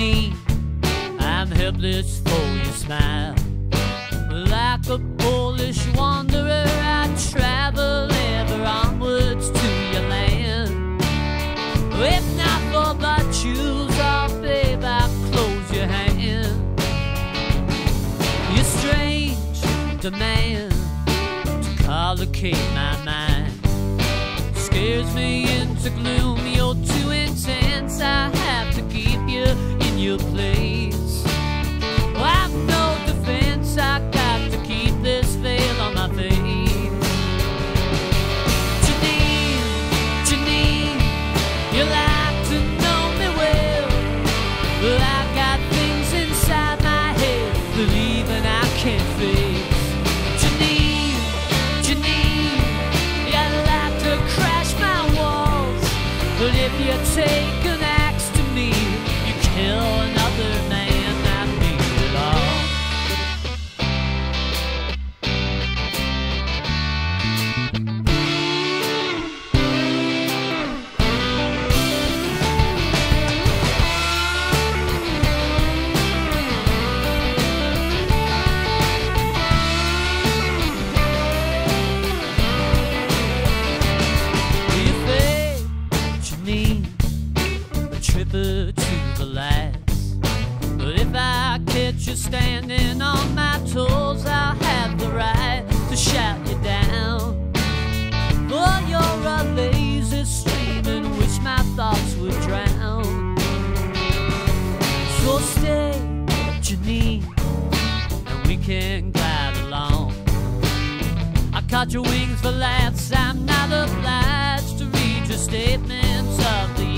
I'm helpless for your smile. Like a Polish wanderer, I travel ever onwards to your land. If not for my shoes, I'll babe, i close your hand. Your strange demand to collocate my mind scares me into gloom. But if you standing on my toes, I'll have the right to shout you down. For you're a lazy stream in which my thoughts would drown. So stay, Janine, and we can glide along. I caught your wings for laughs. I'm not obliged to read your statements of the